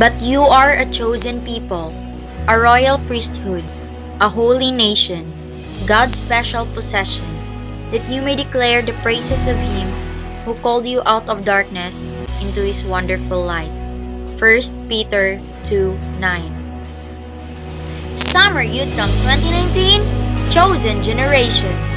But you are a chosen people, a royal priesthood, a holy nation, God's special possession, that you may declare the praises of Him who called you out of darkness into His wonderful light. 1 Peter 2 9. Summer Youth Camp 2019 Chosen Generation.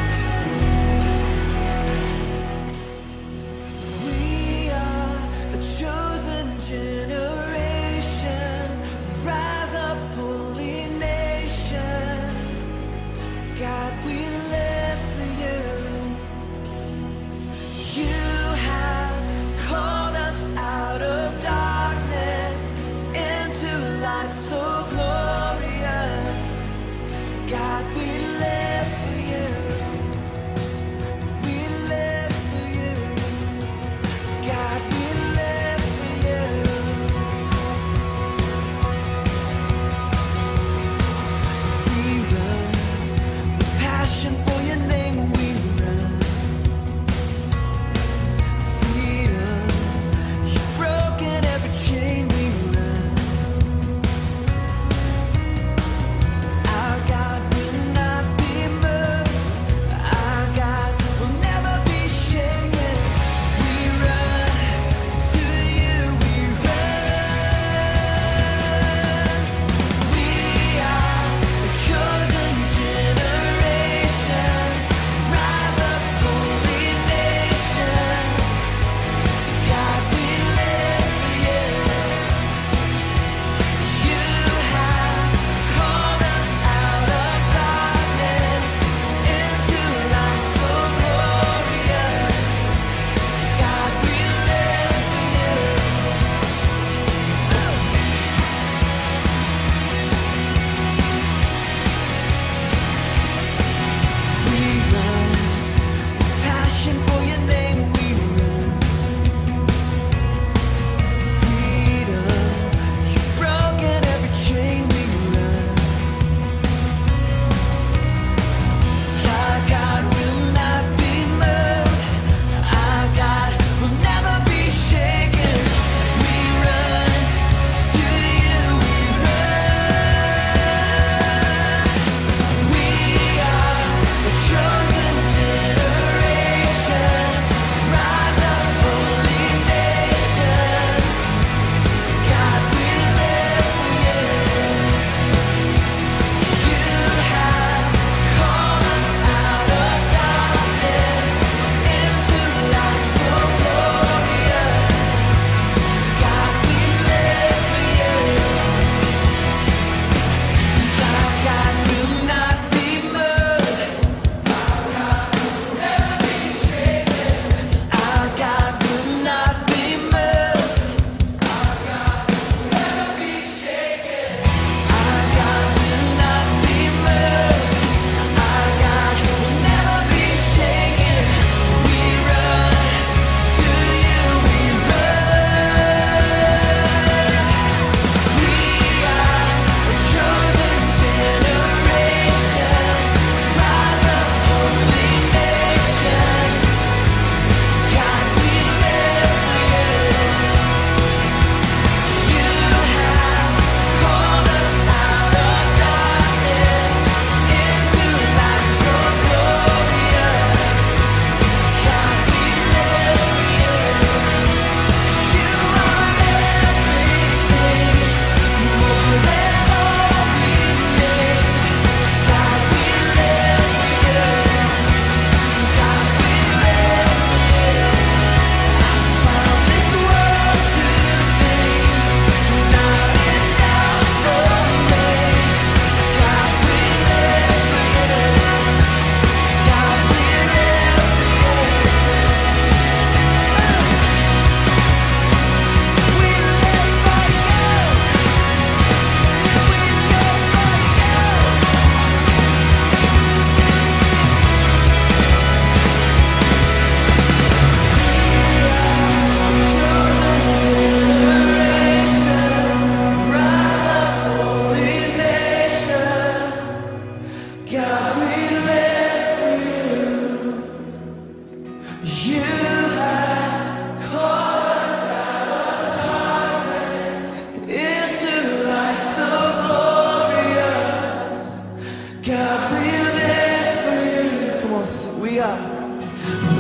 we are.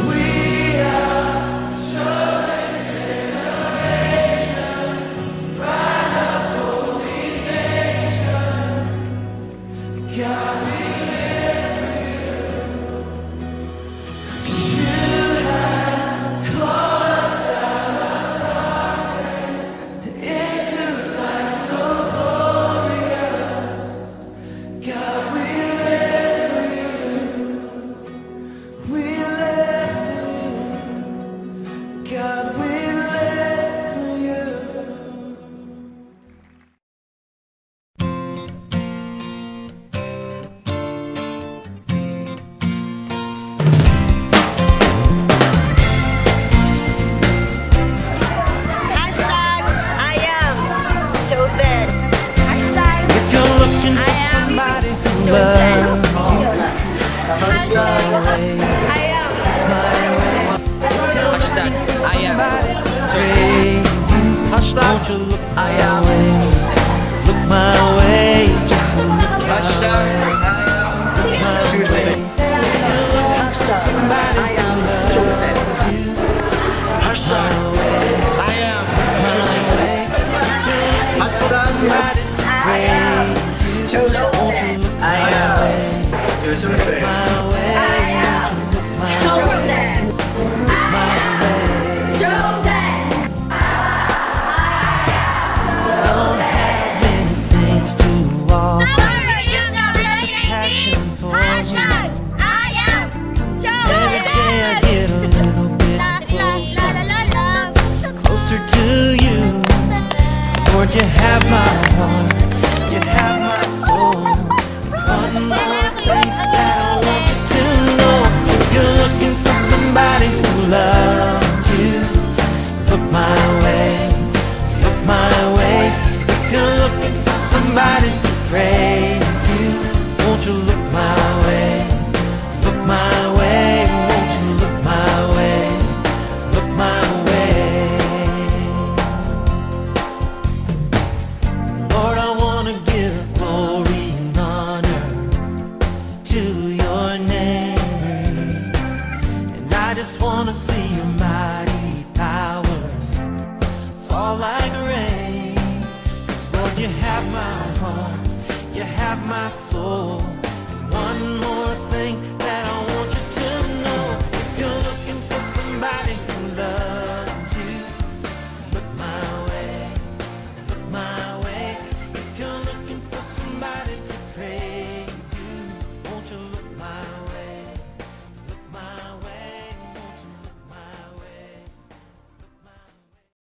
We you look my way? My soul.